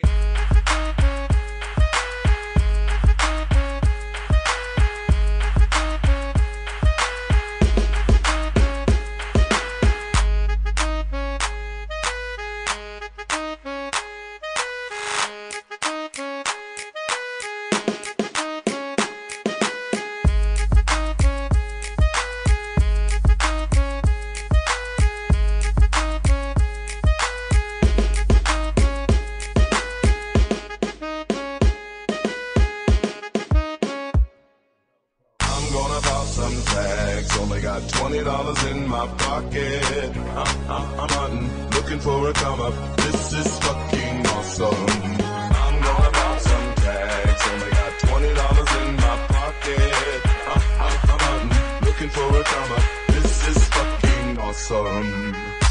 rocking. Some tags. Only got twenty dollars in my pocket. I'm, I'm, I'm hunting, looking for a come up. This is fucking awesome. I'm gonna pop some tags. Only got twenty dollars in my pocket. I'm, I'm, I'm hunting, looking for a come up. This is fucking awesome.